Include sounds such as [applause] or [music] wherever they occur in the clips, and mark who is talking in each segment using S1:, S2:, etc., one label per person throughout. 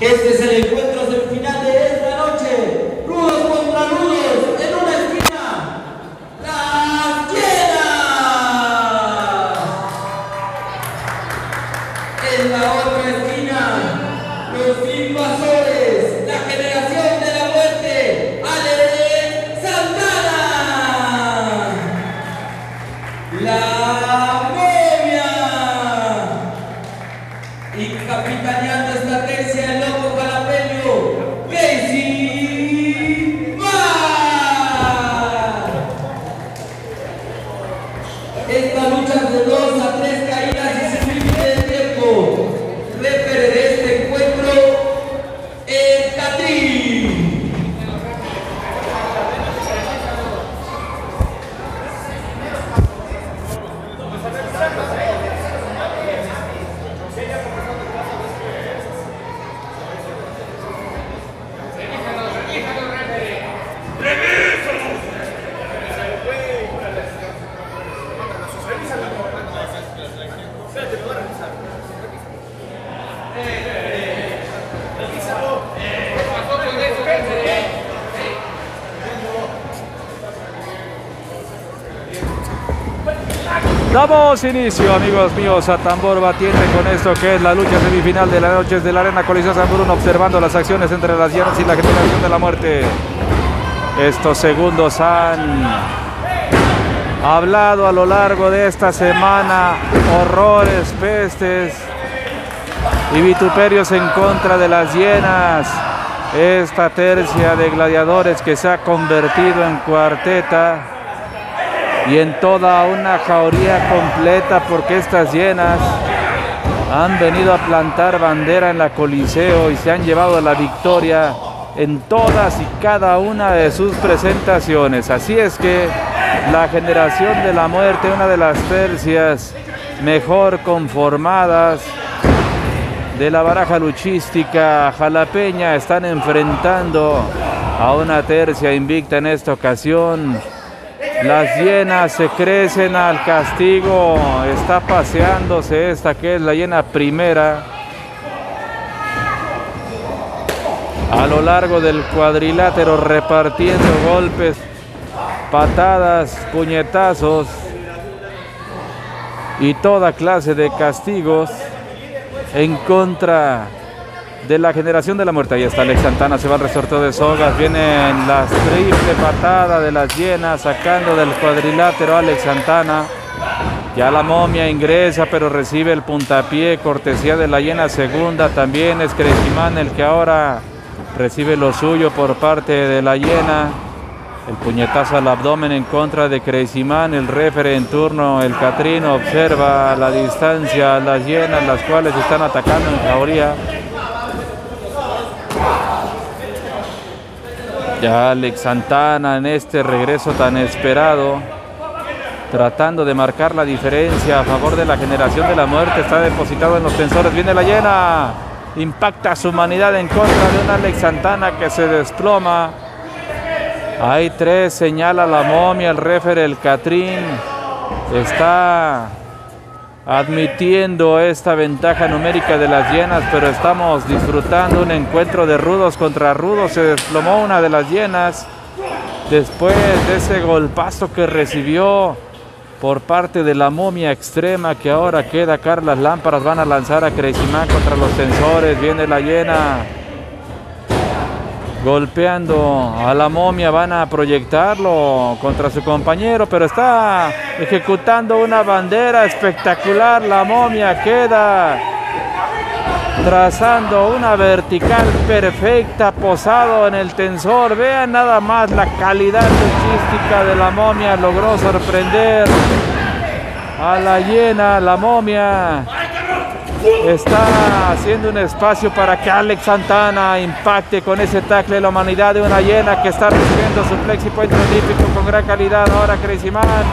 S1: Este es el encuentro semifinal de esta noche.
S2: Damos inicio, amigos míos, a tambor batiente con esto que es la lucha semifinal de la noche de la Arena Coliseo San Bruno, observando las acciones entre las llanas y la generación de la muerte. Estos segundos han hablado a lo largo de esta semana horrores, pestes y vituperios en contra de las llenas. Esta tercia de gladiadores que se ha convertido en cuarteta y en toda una jauría completa porque estas llenas han venido a plantar bandera en la Coliseo y se han llevado la victoria en todas y cada una de sus presentaciones. Así es que la generación de la muerte, una de las tercias mejor conformadas de la baraja luchística jalapeña, están enfrentando a una tercia invicta en esta ocasión. Las llenas se crecen al castigo. Está paseándose esta que es la llena primera. A lo largo del cuadrilátero repartiendo golpes, patadas, puñetazos y toda clase de castigos en contra de la generación de la muerte. Ahí está Alex Santana, se va al resorteo de sogas. Vienen las triple patada de las llenas, sacando del cuadrilátero Alex Santana. Ya la momia ingresa, pero recibe el puntapié, cortesía de la llena segunda. También es Crecimán el que ahora recibe lo suyo por parte de la llena. El puñetazo al abdomen en contra de Crecimán. El refere en turno, el Catrino, observa la distancia las llenas, las cuales están atacando en jauría. Ya Alex Santana en este regreso tan esperado, tratando de marcar la diferencia a favor de la generación de la muerte, está depositado en los tensores, viene la llena, impacta su humanidad en contra de un Alex Santana que se desploma. Hay tres, señala la momia, el refer, el Catrín, está admitiendo esta ventaja numérica de las llenas, pero estamos disfrutando un encuentro de rudos contra rudos. Se desplomó una de las llenas después de ese golpazo que recibió por parte de la momia extrema que ahora queda. Carlas Lámparas van a lanzar a Crecimán contra los sensores. Viene la llena golpeando a la momia, van a proyectarlo contra su compañero, pero está ejecutando una bandera espectacular. La momia queda trazando una vertical perfecta, posado en el tensor. Vean nada más la calidad luchística de la momia, logró sorprender a la llena, la momia está haciendo un espacio para que Alex Santana impacte con ese tackle la humanidad de una llena que está recibiendo su flexi point olímpico con gran calidad. Ahora Man,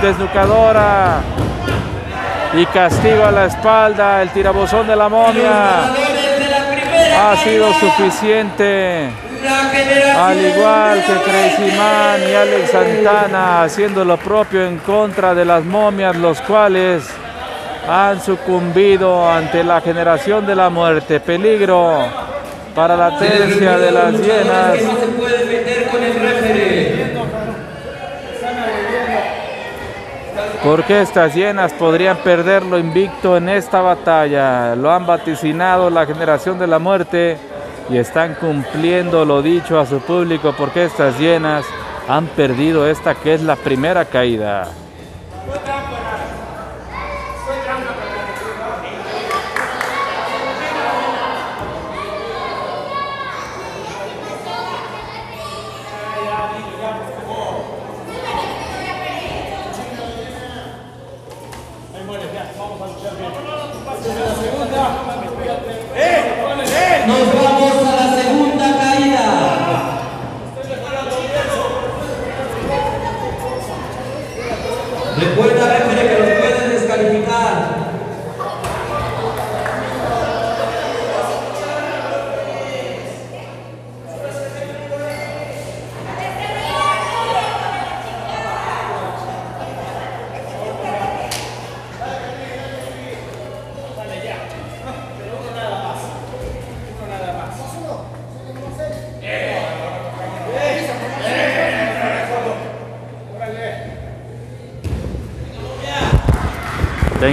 S2: desnucadora y castigo a la espalda. El tirabuzón de la momia ha sido suficiente. Al igual que Man y Alex Santana haciendo lo propio en contra de las momias, los cuales han sucumbido ante la generación de la muerte. Peligro para la tercia de las hienas. Porque estas hienas podrían perderlo invicto en esta batalla. Lo han vaticinado la generación de la muerte y están cumpliendo lo dicho a su público porque estas hienas han perdido esta que es la primera caída.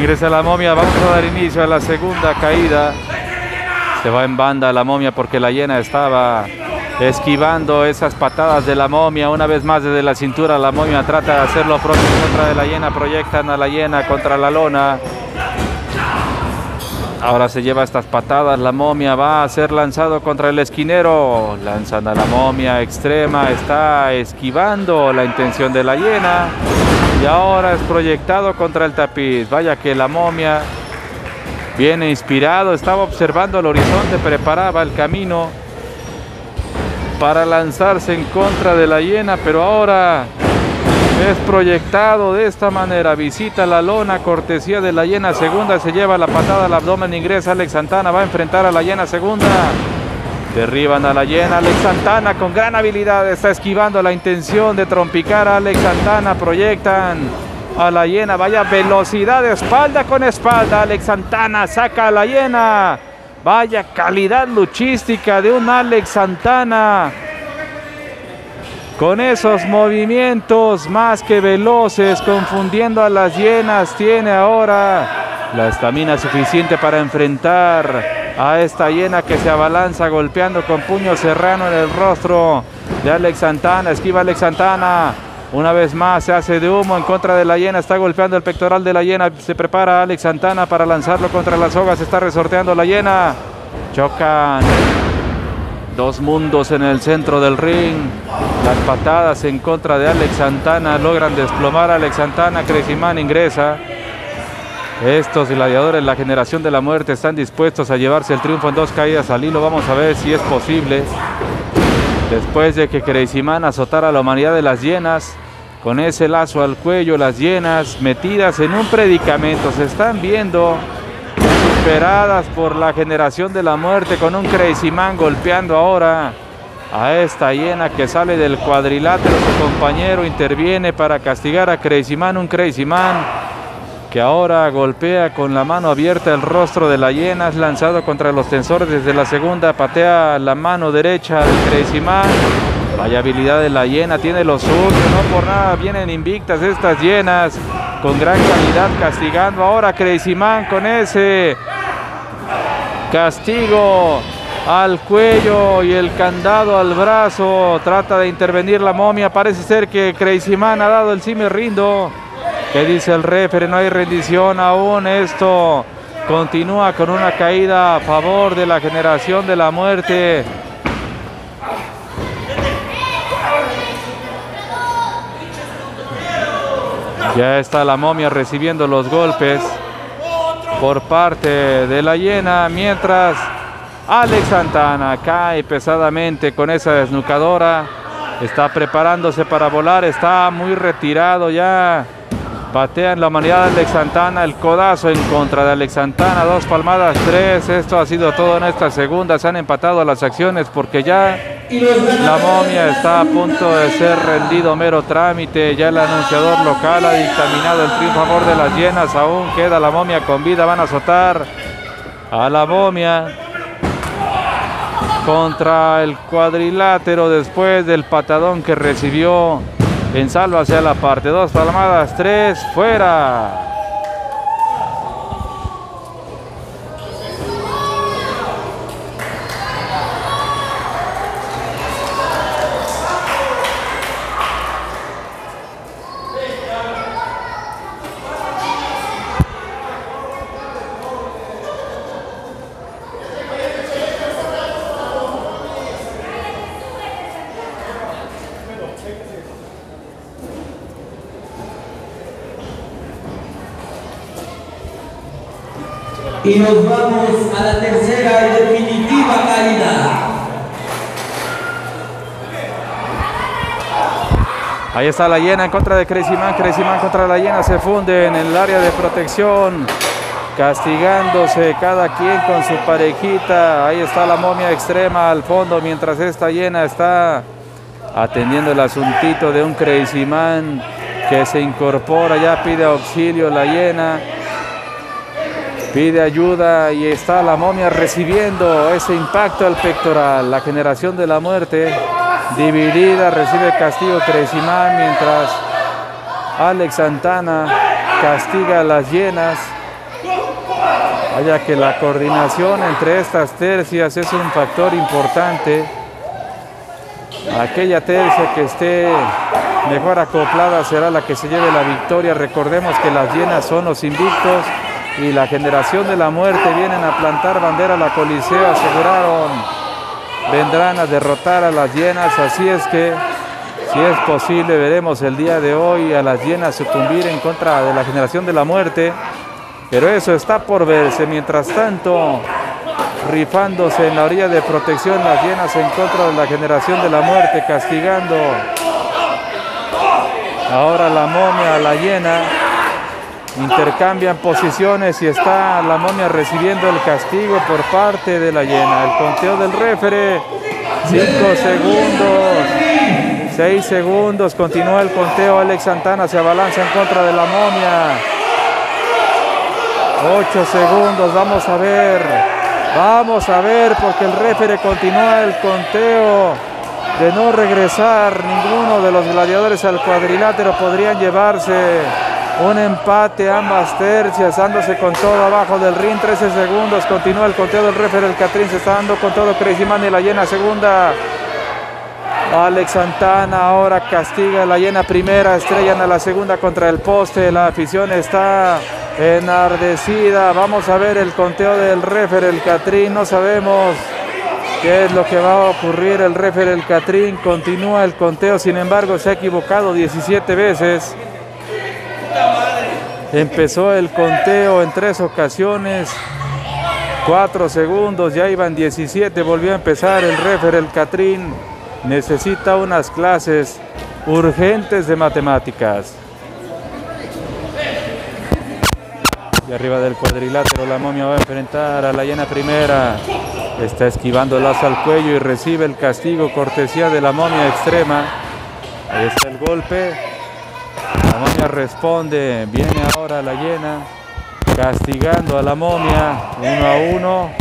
S2: Ya ingresa la momia, vamos a dar inicio a la segunda caída. Se va en banda la momia porque la hiena estaba esquivando esas patadas de la momia. Una vez más desde la cintura la momia trata de hacer lo propio contra de la hiena. Proyectan a la hiena contra la lona. Ahora se lleva estas patadas. La momia va a ser lanzado contra el esquinero. Lanzan a la momia extrema. Está esquivando la intención de la hiena. Y ahora es proyectado contra el tapiz. Vaya que la momia viene inspirado. Estaba observando el horizonte. Preparaba el camino para lanzarse en contra de la hiena. Pero ahora es proyectado de esta manera. Visita la lona, cortesía de la hiena segunda. Se lleva la patada al abdomen, ingresa Alex Santana. Va a enfrentar a la hiena segunda. Derriban a la hiena. Alex Santana con gran habilidad está esquivando la intención de trompicar a Alex Santana. Proyectan a la hiena. Vaya velocidad espalda con espalda. Alex Santana saca a la hiena. Vaya calidad luchística de un Alex Santana con esos movimientos más que veloces, confundiendo a las hienas, tiene ahora la estamina suficiente para enfrentar a esta hiena que se abalanza golpeando con puño serrano en el rostro de Alex Santana, esquiva Alex Santana. Una vez más se hace de humo en contra de la hiena, está golpeando el pectoral de la hiena, se prepara Alex Santana para lanzarlo contra la soga, se está resorteando la hiena. Chocan Dos mundos en el centro del ring. Las patadas en contra de Alex Santana logran desplomar a Alex Santana. Crecimán ingresa. Estos gladiadores, la generación de la muerte, están dispuestos a llevarse el triunfo en dos caídas al hilo. Vamos a ver si es posible. Después de que Crecimán azotara a la humanidad de las hienas, con ese lazo al cuello, las hienas metidas en un predicamento. Se están viendo superadas por la generación de la muerte con un Crazy Man golpeando ahora a esta hiena que sale del cuadrilátero. Su compañero interviene para castigar a Crazy Man, un Crazy Man que ahora golpea con la mano abierta el rostro de la hiena, es lanzado contra los tensores desde la segunda, patea la mano derecha del Crazy Man. Vaya habilidad de la hiena, tiene los suyo, no por nada vienen invictas estas hienas con gran calidad castigando ahora Crazy Man con ese castigo al cuello y el candado al brazo. Trata de intervenir la momia. Parece ser que Crazy Man ha dado el sí rindo. ¿Qué dice el refere? No hay rendición aún. Esto continúa con una caída a favor de la generación de la muerte. Ya está la momia recibiendo los golpes por parte de la hiena, mientras Alex Santana cae pesadamente con esa desnucadora. Está preparándose para volar, está muy retirado ya. Patean la humanidad de Alex Santana, el codazo en contra de Alex Santana, dos palmadas, tres. Esto ha sido todo en esta segunda. Se han empatado las acciones porque ya la momia está a punto de ser rendido mero trámite. Ya el anunciador local ha dictaminado el triunfo favor de las llenas. Aún queda la momia con vida. Van a azotar a la momia. contra el cuadrilátero después del patadón que recibió en salva hacia la parte. Dos palmadas, tres, fuera.
S1: Y nos vamos a la tercera y definitiva caída.
S2: Ahí está la llena en contra de Crecimán. Crecimán contra la llena se funde en el área de protección. Castigándose cada quien con su parejita. Ahí está la momia extrema al fondo mientras esta llena está atendiendo el asuntito de un Crazy Man que se incorpora, ya pide auxilio la llena pide ayuda y está la momia recibiendo ese impacto al pectoral. La generación de la muerte dividida recibe castigo Cresimán mientras Alex Santana castiga a las llenas. Vaya que la coordinación entre estas tercias es un factor importante. Aquella tercia que esté mejor acoplada será la que se lleve la victoria. Recordemos que las llenas son los invictos y la generación de la muerte vienen a plantar bandera. A la Coliseo, aseguraron, vendrán a derrotar a las llenas, así es que si es posible veremos el día de hoy a las llenas sucumbir en contra de la generación de la muerte, pero eso está por verse, mientras tanto rifándose en la orilla de protección las llenas en contra de la generación de la muerte, castigando ahora la momia, la llena, intercambian posiciones y está la momia recibiendo el castigo por parte de la llena. El conteo del refere, 5 segundos, 6 segundos, continúa el conteo, Alex Santana se abalanza en contra de la momia. 8 segundos, vamos a ver, vamos a ver porque el refere continúa el conteo de no regresar. Ninguno de los gladiadores al cuadrilátero podrían llevarse un empate, ambas tercias, dándose con todo abajo del ring, 13 segundos, continúa el conteo del refer, el Catrín se está dando con todo, Crazyman y la llena segunda. Alex Santana ahora castiga la llena primera, estrellan a la segunda contra el poste, la afición está enardecida, vamos a ver el conteo del refer, el Catrín, no sabemos qué es lo que va a ocurrir, el refer, el Catrín, continúa el conteo, sin embargo se ha equivocado 17 veces. Empezó el conteo en tres ocasiones. Cuatro segundos, ya iban 17, volvió a empezar el refer, el Catrín. Necesita unas clases urgentes de matemáticas. Y arriba del cuadrilátero la momia va a enfrentar a la llena primera. Está esquivando el lazo al cuello y recibe el castigo cortesía de la momia extrema. Ahí está el golpe. La momia responde, viene ahora la llena, castigando a la momia, uno a uno.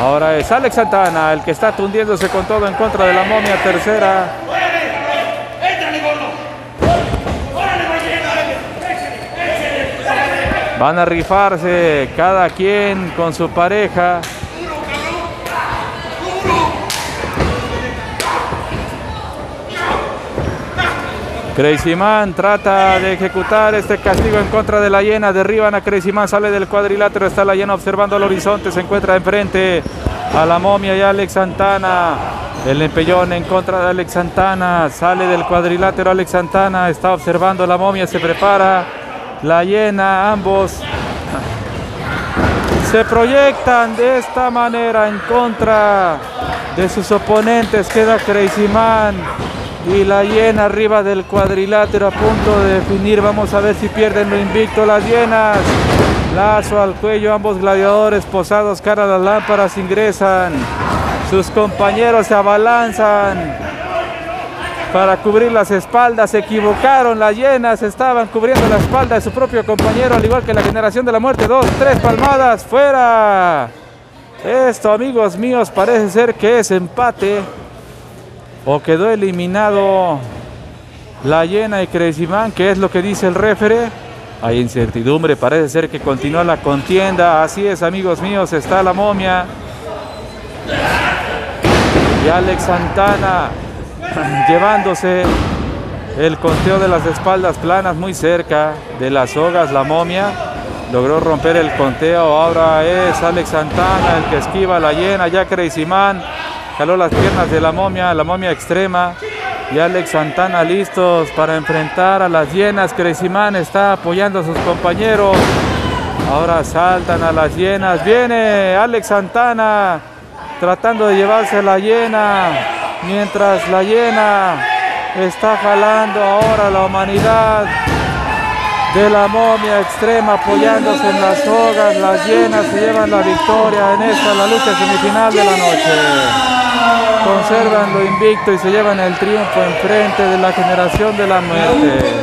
S2: Ahora es Alex Santana el que está tundiéndose con todo en contra de la momia tercera. Van a rifarse cada quien con su pareja. Crazy Man trata de ejecutar este castigo en contra de la llena. Derriban a Crazy Man, sale del cuadrilátero. Está la llena observando el horizonte. Se encuentra enfrente a la momia y Alex Santana. El empellón en contra de Alex Santana. Sale del cuadrilátero Alex Santana. Está observando la momia. Se prepara la llena. Ambos se proyectan de esta manera en contra de sus oponentes. Queda Crazy Man y la llena arriba del cuadrilátero a punto de definir. Vamos a ver si pierden lo invicto las llenas. Lazo al cuello, ambos gladiadores posados cara a las lámparas ingresan. Sus compañeros se abalanzan. para cubrir las espaldas. Se equivocaron las llenas, estaban cubriendo la espalda de su propio compañero, al igual que la generación de la muerte. Dos, tres palmadas, fuera. Esto, amigos míos, parece ser que es empate. O quedó eliminado la llena y Crecimán, que es lo que dice el refere. Hay incertidumbre, parece ser que continúa la contienda. Así es, amigos míos, está la momia. Y Alex Santana [laughs] llevándose el conteo de las espaldas planas muy cerca de las sogas, la momia. Logró romper el conteo, ahora es Alex Santana el que esquiva la llena, ya Crazy Man jaló las piernas de la momia, la momia extrema. Y Alex Santana listos para enfrentar a las llenas. Crazy Man está apoyando a sus compañeros. Ahora saltan a las llenas. Viene Alex Santana tratando de llevarse la llena. Mientras la llena está jalando ahora la humanidad de la momia extrema apoyándose en las sogas, las llenas se llevan la victoria en esta, la lucha semifinal de la noche. Conservan lo invicto y se llevan el triunfo enfrente de la generación de la muerte.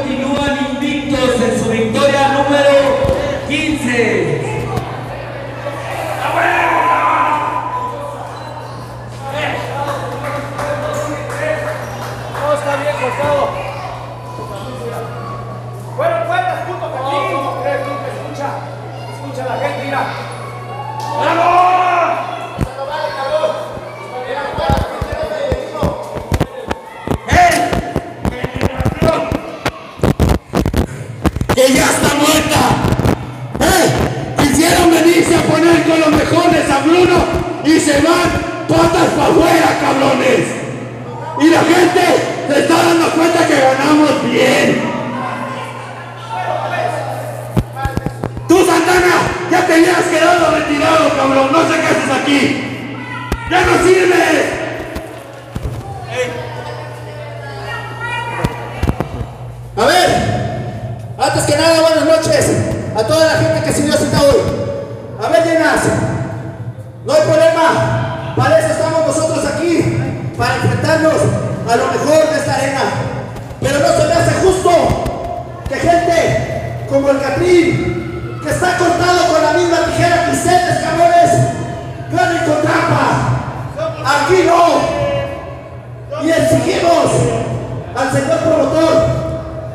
S3: Al señor promotor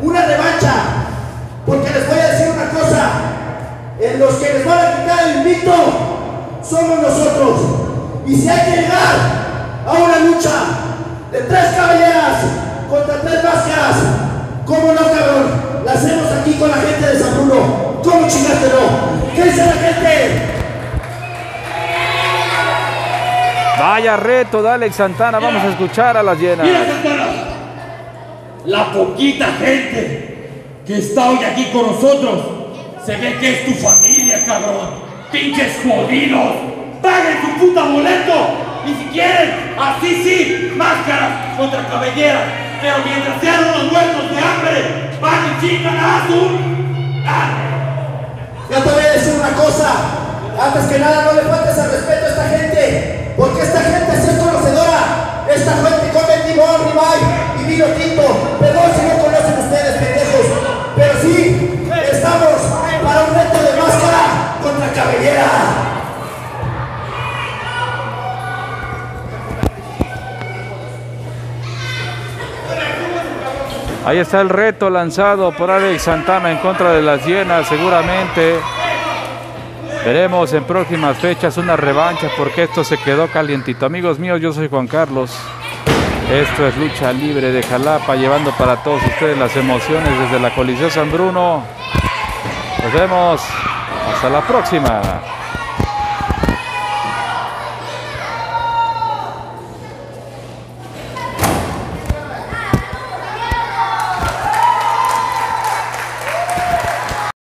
S3: una revancha. Porque les voy a decir una cosa. En los que les van a quitar el invicto somos nosotros. Y si hay que llegar a una lucha de tres caballeras contra tres máscaras, ¿cómo no, cabrón? La hacemos aquí con la gente de San Bruno. ¿Cómo chingaste no? ¿Qué dice la gente?
S2: Vaya reto de Alex Santana, vamos a escuchar a las llenas.
S3: Mira, Santana, la poquita gente que está hoy aquí con nosotros, se ve que es tu familia, cabrón. Pinches jodidos. Paguen tu puta boleto. Y si quieren, así sí, máscaras contra cabelleras. Pero mientras sean unos muertos de hambre, van y chingan a. Ah. Te voy a decir una cosa. Antes que nada, no le faltes al respeto a esta gente. Porque esta gente es conocedora. Esta gente vino tinto. Perdón si no conocen ustedes, pendejos. Pero sí, estamos para un reto de máscara contra cabellera.
S2: Ahí está el reto lanzado por Alex Santana en contra de las llenas, seguramente. Veremos en próximas fechas una revancha porque esto se quedó calientito. Amigos míos, yo soy Juan Carlos. Esto es Lucha Libre de Jalapa, llevando para todos ustedes las emociones desde la Coliseo San Bruno. Nos vemos. Hasta la próxima.